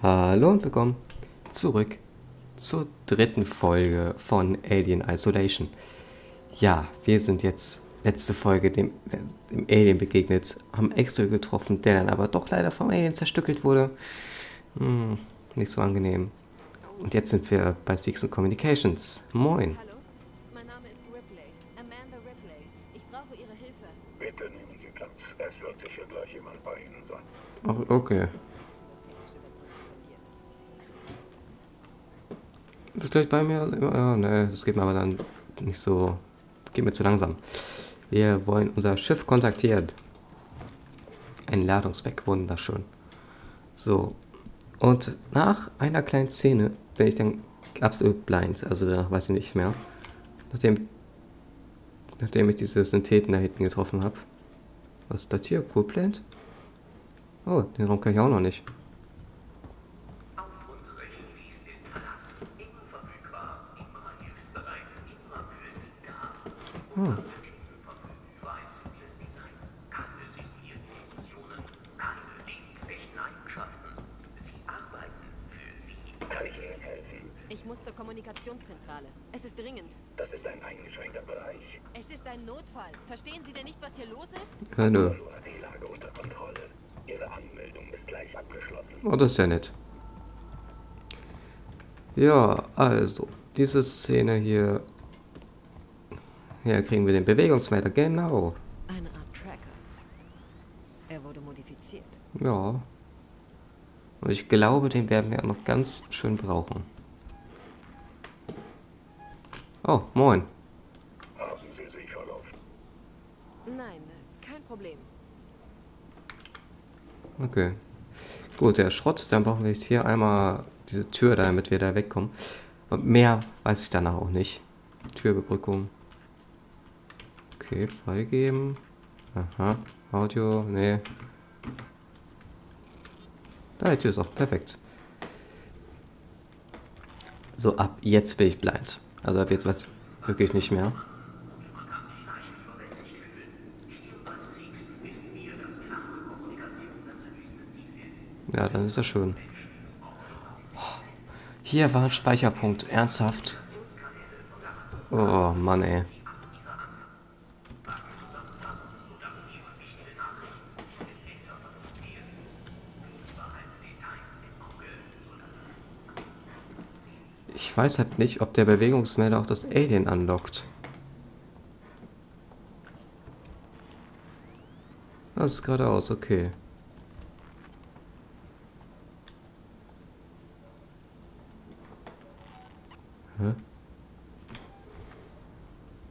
Hallo und willkommen zurück zur dritten Folge von Alien Isolation. Ja, wir sind jetzt letzte Folge dem, dem Alien begegnet, haben Exo getroffen, der dann aber doch leider vom Alien zerstückelt wurde. Hm, nicht so angenehm. Und jetzt sind wir bei Six Communications. Moin. Hallo, mein Name ist Ripley, Amanda Ripley. Ich brauche Ihre Hilfe. Bitte nehmen Sie Platz. Es wird sicher gleich jemand bei Ihnen sein. Ach, okay. Ist gleich bei mir? Ja, ne, das geht mir aber dann nicht so. Das geht mir zu langsam. Wir wollen unser Schiff kontaktieren. Ein Ladungsbeck, wunderschön. So. Und nach einer kleinen Szene bin ich dann absolut blind. Also danach weiß ich nicht mehr. Nachdem, nachdem ich diese Syntheten da hinten getroffen habe. Was ist das hier? Poolplant? Oh, den Raum kann ich auch noch nicht. Kann ich Ihnen helfen? Ich muss zur Kommunikationszentrale. Es ist dringend. Das ist ein eingeschränkter Bereich. Es ist ein Notfall. Verstehen Sie denn nicht, was hier los ist? Hat die Lage unter Kontrolle. Ihre Anmeldung ist gleich abgeschlossen. Oh, das ist ja nett. Ja, also, diese Szene hier. Hier kriegen wir den Bewegungsmelder, genau. Eine Art Tracker. Er wurde modifiziert. Ja. Und ich glaube, den werden wir auch noch ganz schön brauchen. Oh, moin. Haben Sie sich verlaufen? Nein, kein Problem. Okay. Gut, der Schrott, dann brauchen wir jetzt hier einmal diese Tür, damit wir da wegkommen. Und mehr weiß ich danach auch nicht. Türbebrückung. Okay, freigeben. Aha. Audio, nee. Da, die Tür ist offen, perfekt. So, ab jetzt bin ich blind. Also ab jetzt weiß ich wirklich nicht mehr. Ja, dann ist das schön. Hier war ein Speicherpunkt. Ernsthaft? Oh, Mann, ey. Weiß halt nicht, ob der Bewegungsmelder auch das Alien anlockt. Das ist geradeaus, okay. Hä?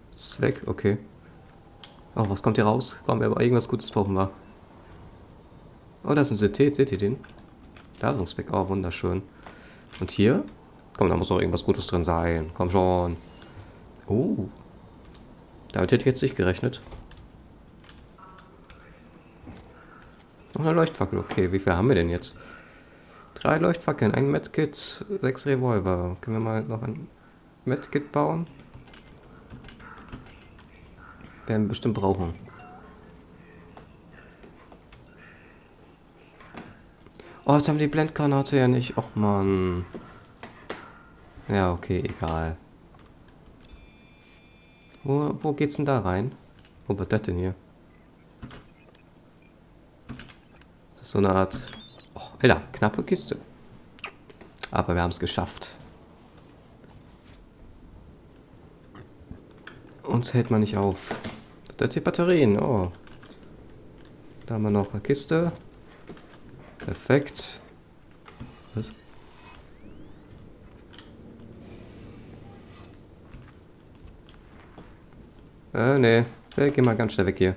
Ist weg, okay. Oh, was kommt hier raus? Komm, aber irgendwas Gutes brauchen wir. Oh, da ist ein Syntet, seht ihr den? Ladungsbeck, oh, wunderschön. Und hier? Komm, da muss doch irgendwas Gutes drin sein. Komm schon. Oh. Damit hätte ich jetzt nicht gerechnet. Noch eine Leuchtfackel, okay. Wie viel haben wir denn jetzt? Drei Leuchtfackeln, ein Medkit, sechs Revolver. Können wir mal noch ein Medkit bauen? Werden wir bestimmt brauchen. Oh, jetzt haben wir die Blendgranate ja nicht. Och man. Ja, okay, egal. Wo, wo geht's denn da rein? Wo wird das denn hier? Das ist so eine Art... Oh, Alter, knappe Kiste. Aber wir haben es geschafft. Uns hält man nicht auf. Das hier Batterien, oh. Da haben wir noch eine Kiste. Perfekt. Äh, nee. Äh, geh mal ganz schnell weg hier.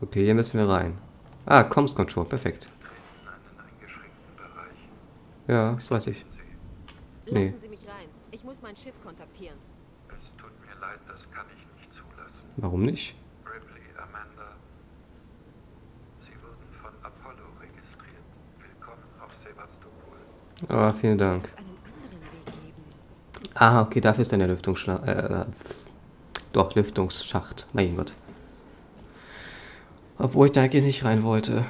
Okay, hier müssen wir rein. Ah, Comms Control, perfekt. Ja, das weiß ich. Lassen Nee. Sie mich rein. Ich muss mein Schiff kontaktieren. Es tut mir leid, das kann ich nicht zulassen. Warum nicht? Ripley, Amanda. Sie wurden von Apollo registriert. Willkommen auf Sevastopol. Ah, vielen Dank. muss einen anderen Weg geben. Ah, okay, dafür ist dann der Lüftungsschacht. Äh, doch, Lüftungsschacht. Mein Gott. Obwohl ich da eigentlich nicht rein wollte.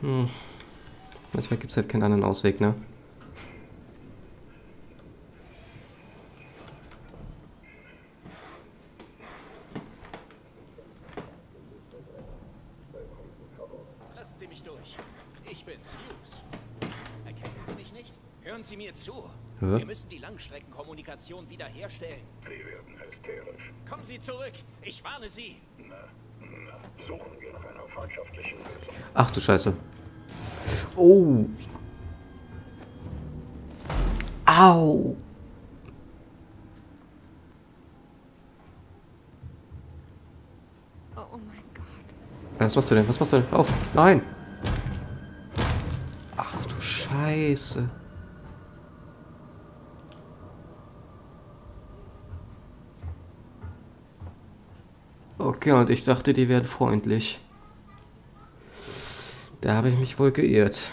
Hm. Manchmal gibt es halt keinen anderen Ausweg, ne? Lassen Sie mich durch. Ich bin's, Hughes. Erkennen Sie mich nicht? Hören Sie mir zu. Hä? Wir müssen die Langstreckenkommunikation wiederherstellen. Sie werden hysterisch. Kommen Sie zurück. Ich warne Sie. Na, na, suchen wir nach einer freundschaftlichen Lösung. Ach du Scheiße. Oh. Au. Oh mein Gott. Was machst du denn? Was machst du denn? Auf. Nein. Ach du Scheiße. Okay, und ich dachte, die wären freundlich. Da habe ich mich wohl geirrt.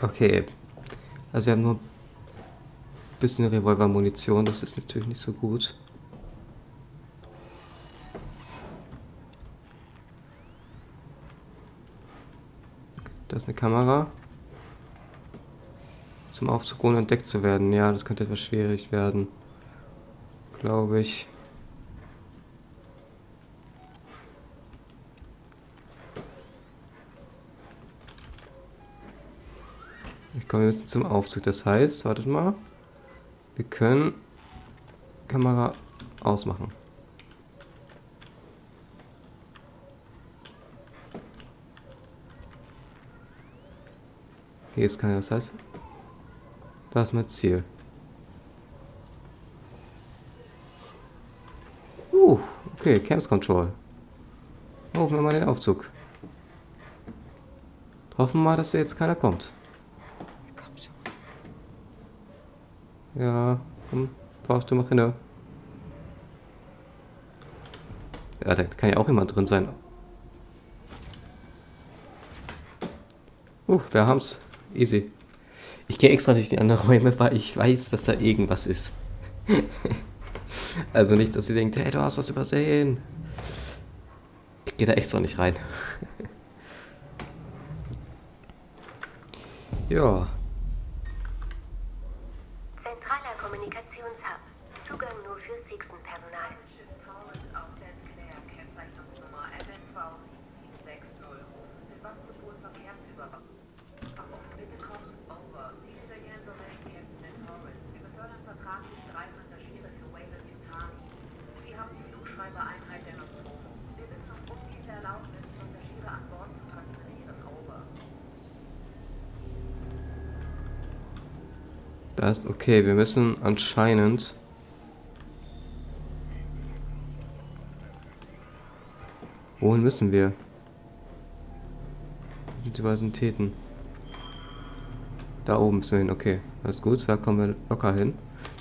Okay. Also wir haben nur ein bisschen Revolvermunition, das ist natürlich nicht so gut. Da ist eine Kamera. Zum Aufzug ohne entdeckt zu werden. Ja, das könnte etwas schwierig werden. Glaube ich. Ich komme jetzt zum Aufzug. Das heißt, wartet mal. Wir können Kamera ausmachen. Hier ist keiner, das heißt, da ist mein Ziel. Uh, okay, Camps Control. Rufen wir mal den Aufzug. Hoffen wir mal, dass jetzt keiner kommt. Komm schon. Ja, komm, fahrst du mal hin. Ja, da kann ja auch jemand drin sein. Uh, wir haben's. Easy. Ich gehe extra nicht in die anderen Räume, weil ich weiß, dass da irgendwas ist. also nicht, dass sie denkt, hey, du hast was übersehen. Ich gehe da extra nicht rein. ja. Ist okay. Wir müssen anscheinend. Wohin müssen wir? Sind überall Syntheten. Da oben müssen wir hin, okay. Alles gut, da kommen wir locker hin.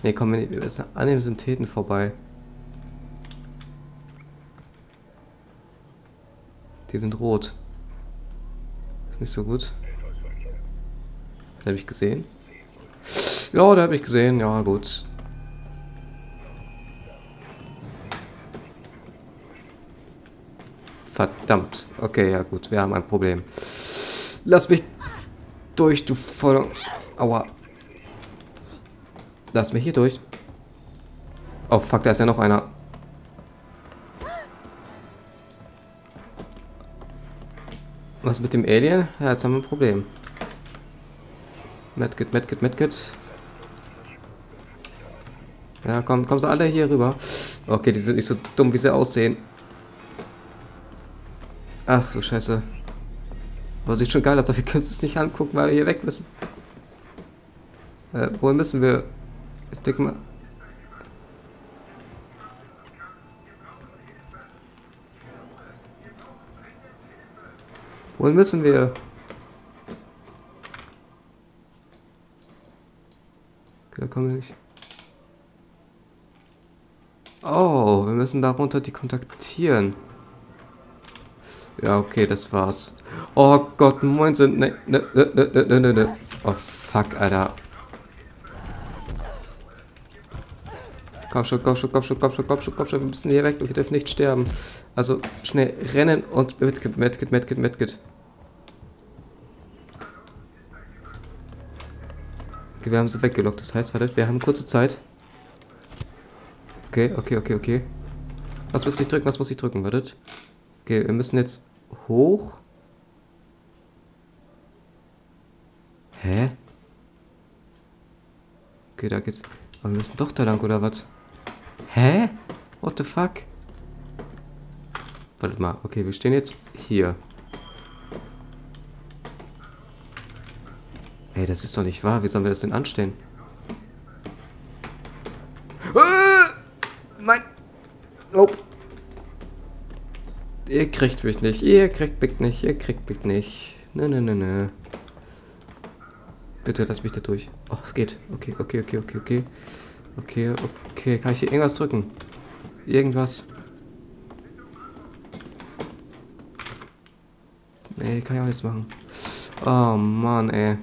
Ne, kommen wir nicht. An den Syntheten vorbei. Die sind rot. Ist nicht so gut. Habe ich gesehen. Ja, da habe ich gesehen. Ja, gut. Verdammt. Okay, ja gut. Wir haben ein Problem. Lass mich durch, du voll... Aua. Lass mich hier durch. Oh, fuck, da ist ja noch einer. Was mit dem Alien? Ja, jetzt haben wir ein Problem. Medkit, Medkit, Medkit. Ja, komm, kommen sie alle hier rüber. Okay, die sind nicht so dumm, wie sie aussehen. Ach, so scheiße. Aber sieht schon geil aus, aber wir können es nicht angucken, weil wir hier weg müssen. Äh, wohin müssen wir? Ich denke mal... Wohin müssen wir? Da kommen wir nicht. Oh, wir müssen darunter die kontaktieren. Ja, okay, das war's. Oh Gott, moin sind. Ne, ne, ne, ne, ne, ne, ne. Oh fuck, Alter. Komm schon, komm schon, komm schon, komm schon, komm schon, komm schon. Wir müssen hier weg. Wir dürfen nicht sterben. Also schnell rennen und Medkit, Medkit, Medkit, Medkit. Okay, wir haben sie weggelockt. Das heißt, warte, wir haben kurze Zeit. Okay, okay, okay, okay. Was muss ich drücken? Was muss ich drücken? Wartet. Okay, wir müssen jetzt hoch. Hä? Okay, da geht's. Aber wir müssen doch da lang, oder was? Hä? What the fuck? Warte mal. Okay, wir stehen jetzt hier. Ey, das ist doch nicht wahr. Wie sollen wir das denn anstellen? Ah! Mein... Nope. Ihr kriegt mich nicht. Ihr kriegt mich nicht. Ihr kriegt mich nicht. Ne, ne, ne, ne. Bitte lass mich da durch. Oh, es geht. Okay, okay, okay, okay, okay. Okay, okay. Kann ich hier irgendwas drücken? Irgendwas. Nee, kann ich auch nichts machen. Oh Mann, ey.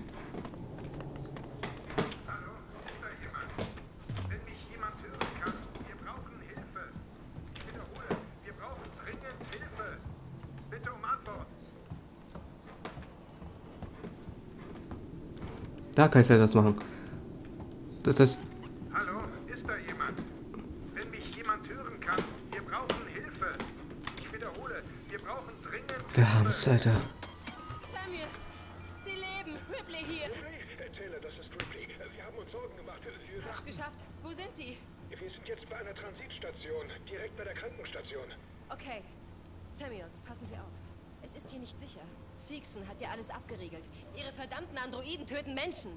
Da kann ich vielleicht was machen. Das heißt, Hallo, ist da jemand? Wenn mich jemand hören kann, wir brauchen Hilfe. Ich wiederhole, wir brauchen dringend wir haben es, Alter. Samuels! Sie leben! Ripley hier! Taylor, das ist Ripley. Wir haben uns Sorgen gemacht. Wir, Hab's geschafft. Wo sind Sie? wir sind jetzt bei einer Transitstation, direkt bei der Krankenstation. Okay. Samuels, passen Sie auf. Es ist hier nicht sicher. Seegson hat ja alles abgeriegelt. Ihre verdammten Androiden töten Menschen.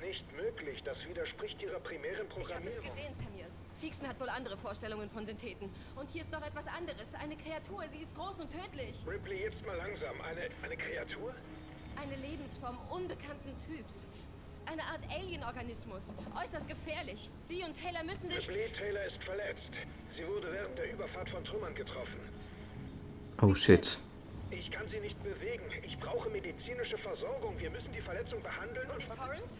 Nicht möglich, das widerspricht ihrer primären Ich habe es Programmierung. gesehen, Samuels. Seegson hat wohl andere Vorstellungen von Syntheten. Und hier ist noch etwas anderes. Eine Kreatur. Sie ist groß und tödlich. Ripley, jetzt mal langsam. Eine, eine Kreatur? Eine Lebensform unbekannten Typs. Eine Art Alien-Organismus. Äußerst gefährlich. Sie und Taylor müssen sich... Ripley Taylor ist verletzt. Sie wurde während der Überfahrt von Trümmern getroffen. Oh shit. Ich kann sie nicht bewegen. Ich brauche medizinische Versorgung. Wir müssen die Verletzung behandeln und... Torrance?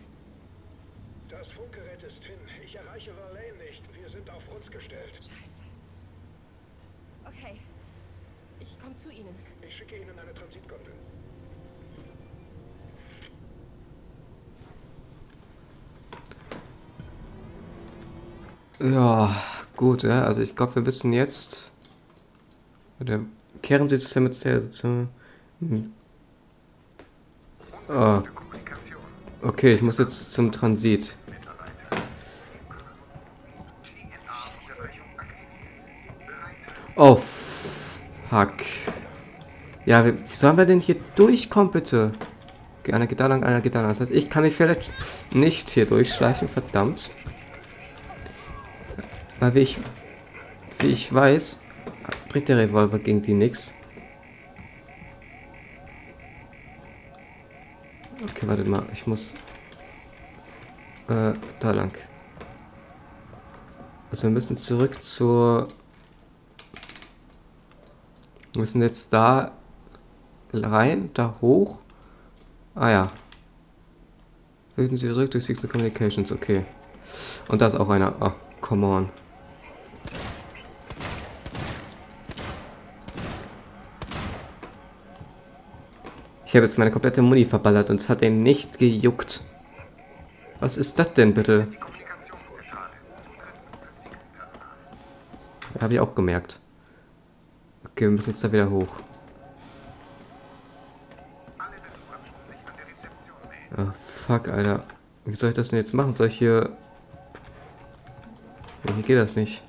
Das Funkgerät ist hin. Ich erreiche Verlaine nicht. Wir sind auf uns gestellt. Scheiße. Okay. Ich komme zu Ihnen. Ich schicke Ihnen eine Transitgondel. Ja, gut, ja. Also ich glaube, wir wissen jetzt. Oder kehren Sie zu Samuels Taylor zu. Hm. Oh. Okay, ich muss jetzt zum Transit. Oh, fuck. Ja, wie, sollen wir denn hier durchkommen, bitte? Einer geht da lang, einer geht da lang. Das heißt, ich kann mich vielleicht nicht hier durchschleichen, verdammt. Weil wie ich, wie ich weiß, bringt der Revolver gegen die nix. Okay, warte mal, ich muss äh, da lang. Also wir müssen zurück zur... Wir müssen jetzt da rein, da hoch. Ah ja. Fügen Sie zurück durch Signal Communications, okay. Und da ist auch einer. Ach, come on. Ich habe jetzt meine komplette Muni verballert und es hat den nicht gejuckt. Was ist das denn bitte? Habe ich auch gemerkt. Okay, wir müssen jetzt da wieder hoch. Ah, fuck, Alter. Wie soll ich das denn jetzt machen? Soll ich hier... Ja, hier geht das nicht.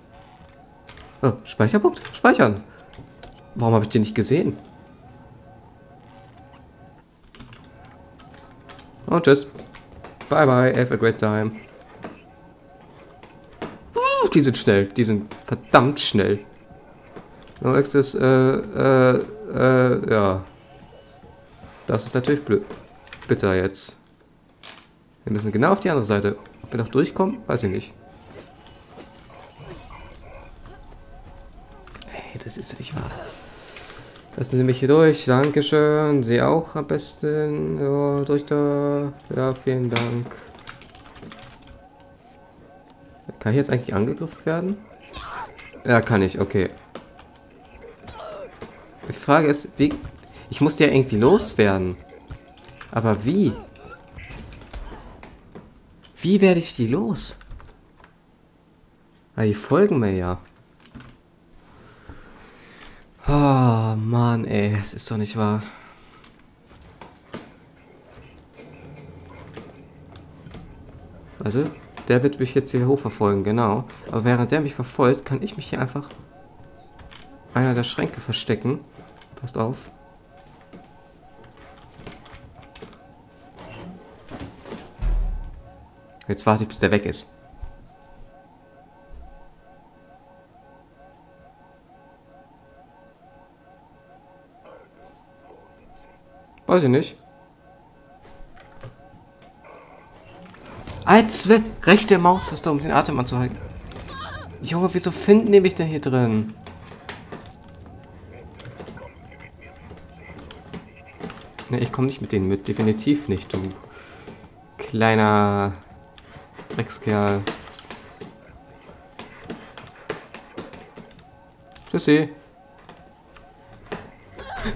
Oh, Speicherpunkt? Speichern. Warum habe ich den nicht gesehen? Und tschüss. Bye bye, have a great time. Uh, die sind schnell. Die sind verdammt schnell. No access, äh, äh, äh, ja. Das ist natürlich blöd. Bitter jetzt. Wir müssen genau auf die andere Seite. Ob wir noch durchkommen? Weiß ich nicht. Ey, das ist nicht wahr. Lassen Sie mich hier durch. Dankeschön. Sie auch am besten. Ja, durch da. Ja, vielen Dank. Kann ich jetzt eigentlich angegriffen werden? Ja, kann ich. Okay. Die Frage ist, wie... Ich muss ja irgendwie loswerden. Aber wie? Wie werde ich die los? Ah, die folgen mir ja. Oh, Mann, ey. Es ist doch nicht wahr. Warte. Der wird mich jetzt hier hochverfolgen, genau. Aber während der mich verfolgt, kann ich mich hier einfach einer der Schränke verstecken. Passt auf. Jetzt warte ich, bis der weg ist. Weiß ich nicht. Als rechte Maustaste, um den Atem anzuhalten. Junge, wieso finden die mich denn hier drin? Ne, ich komme nicht mit denen mit. Definitiv nicht, du kleiner Dreckskerl. Tschüssi.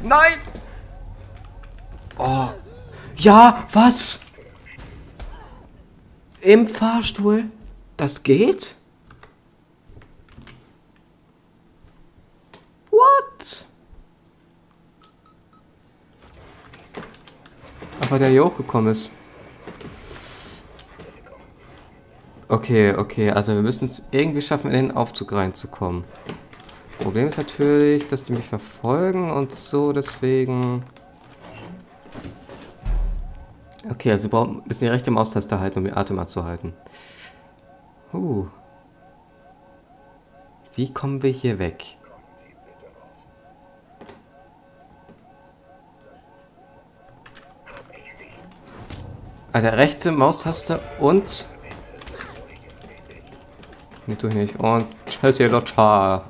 Nein! Oh. Ja, was? Im Fahrstuhl? Das geht? What? Aber der hier hochgekommen ist. Okay, okay, also wir müssen es irgendwie schaffen, in den Aufzug reinzukommen. Problem ist natürlich, dass die mich verfolgen und so, deswegen... Okay, also wir brauchen ein bisschen die rechte Maustaste halten, um den Atem anzuhalten. Uh. Wie kommen wir hier weg? Alter, rechte Maustaste und... Tue ich nicht. Und Chelsea Lotcha.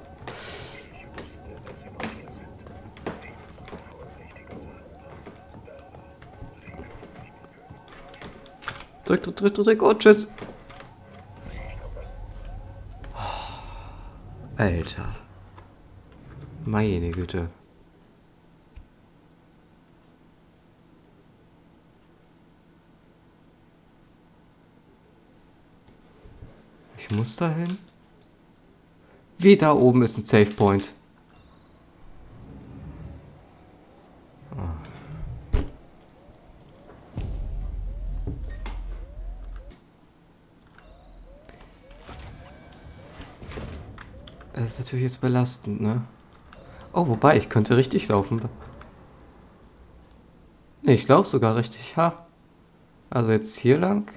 Drück, drück, drück, drück und tschüss. Alter. Meine Güte. Ich muss da hin? Wie da oben ist ein Save Point. Das ist natürlich jetzt belastend, ne? Oh, wobei, ich könnte richtig laufen. Ne, ich laufe sogar richtig. Ha. Also jetzt hier lang.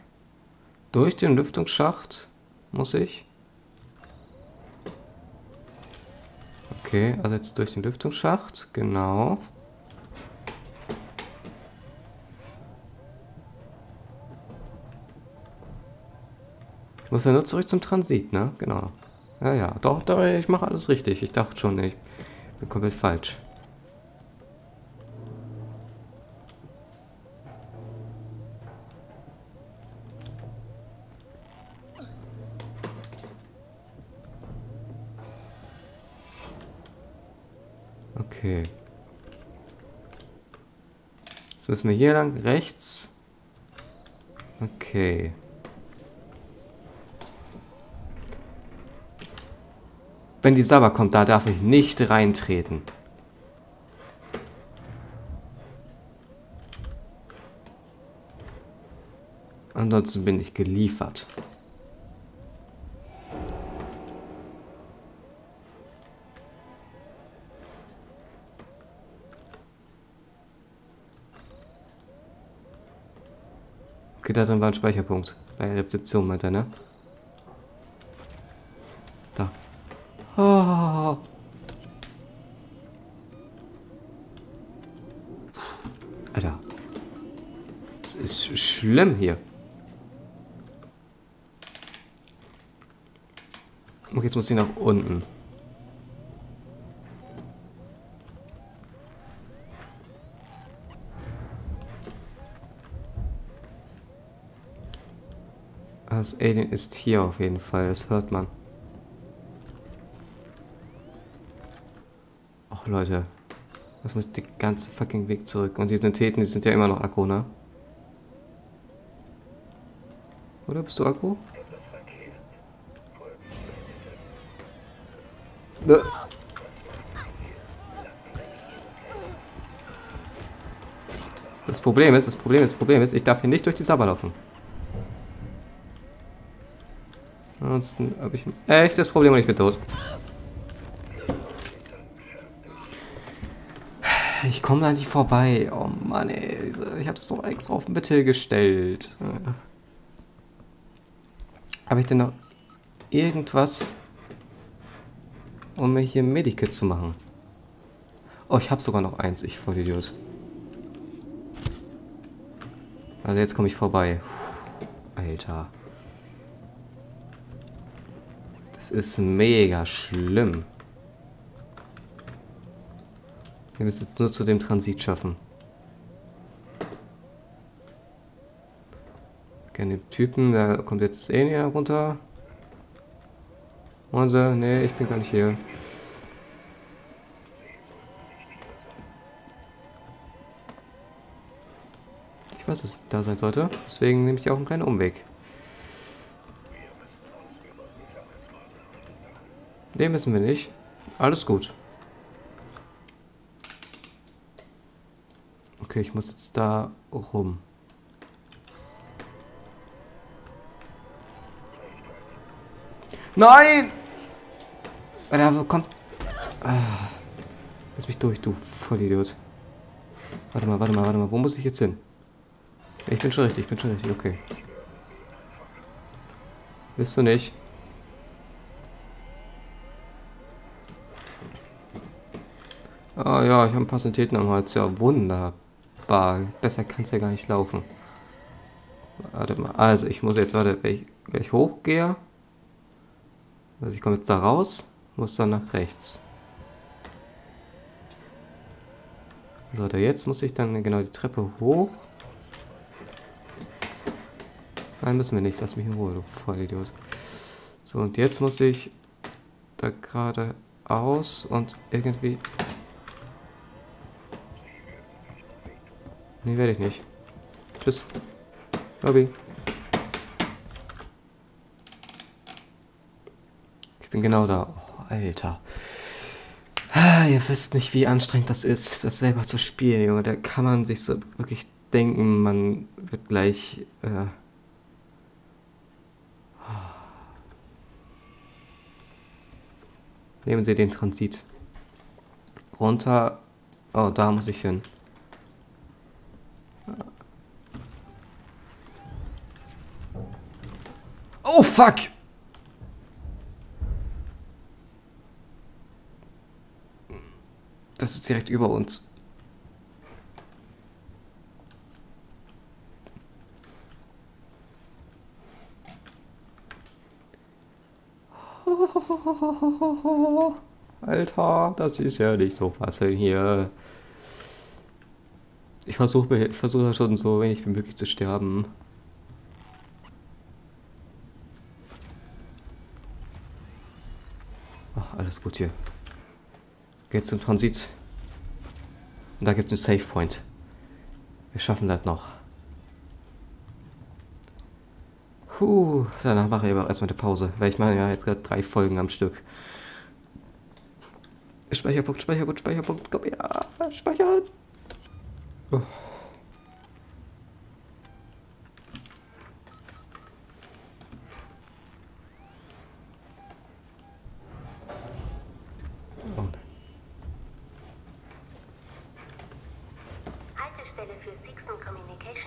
Durch den Lüftungsschacht muss ich. Okay, also jetzt durch den Lüftungsschacht. Genau. Ich muss ja nur zurück zum Transit, ne? Genau. Ja, ja, doch, doch ich mache alles richtig. Ich dachte schon, ich bin komplett falsch. Okay. Jetzt müssen wir hier lang, rechts. Okay. Wenn die Saba kommt, da darf ich nicht reintreten. Ansonsten bin ich geliefert. Okay, da drin war ein Speicherpunkt. Bei Rezeption, meint er, ne? Da. Oh. Alter. Das ist schlimm hier. Okay, jetzt muss ich nach unten. Das Alien ist hier auf jeden Fall, das hört man. Leute, Das muss die ganze fucking Weg zurück. Und die Syntheten, die sind ja immer noch aggro, ne? Oder bist du Sie Ne. Das Problem ist, das Problem ist, das Problem ist, ich darf hier nicht durch die Sabber laufen. Ansonsten habe ich ein echtes Problem und ich bin tot. Ich komme da nicht vorbei. Oh Mann, ey. Ich habe es doch extra auf Mittel gestellt. Habe ich denn noch irgendwas, um mir hier Medikit zu machen? Oh, ich habe sogar noch eins. Ich Vollidiot. Also jetzt komme ich vorbei. Alter. Das ist mega schlimm. Wir müssen jetzt nur zu dem Transit schaffen. Okay, den Typen, da kommt jetzt das Alien runter. So, nee, ich bin gar nicht hier. Ich weiß, dass es da sein sollte. Deswegen nehme ich auch einen kleinen Umweg. Nee, müssen wir nicht. Alles gut. Okay, ich muss jetzt da rum. Nein! Da kommt... Ah. Lass mich durch, du Vollidiot. Warte mal, warte mal, warte mal. Wo muss ich jetzt hin? Ich bin schon richtig, ich bin schon richtig, okay. Willst du nicht? Ah ja, ich habe ein paar Syntheten am Hals. Ja, wunderbar. Besser kann es ja gar nicht laufen. Warte mal. Also, ich muss jetzt, warte, wenn ich, wenn ich hochgehe. Also, ich komme jetzt da raus. Muss dann nach rechts. So, da jetzt muss ich dann genau die Treppe hoch. Nein, müssen wir nicht. Lass mich in Ruhe, du Vollidiot. So, und jetzt muss ich da gerade aus und irgendwie... Nee, werde ich nicht. Tschüss. Lobby. Ich bin genau da. Oh, Alter. Ah, Ihr wisst nicht, wie anstrengend das ist, das selber zu spielen, Junge. Da kann man sich so wirklich denken, man wird gleich... Äh, Nehmen Sie den Transit. Runter. Oh, da muss ich hin. Oh, fuck! Das ist direkt über uns. Alter, das ist ja nicht so fasseln hier. Ich versuche ich versuche schon so wenig wie möglich zu sterben. Ach, alles gut hier. Geht zum Transit. Und da gibt es einen Save Point. Wir schaffen das noch. Puh, danach mache ich aber erstmal eine Pause, weil ich mache ja jetzt gerade drei Folgen am Stück. Speicherpunkt, Speicherpunkt, Speicherpunkt, komm her, speichern. Oh.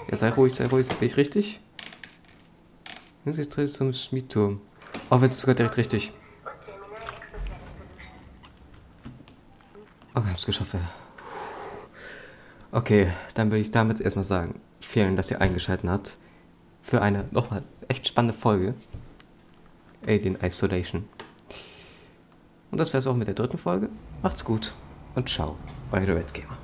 Ja, sei ruhig, sei ruhig, bin ich richtig? Jetzt dreht zum Schmiedturm. Oh, wir sind sogar direkt richtig. Oh, wir haben es geschafft, Alter. Okay, dann würde ich damit erstmal sagen, vielen, dass ihr eingeschaltet habt für eine nochmal echt spannende Folge. Alien Isolation. Und das wäre es auch mit der dritten Folge. Macht's gut und ciao, euer Red Gamer.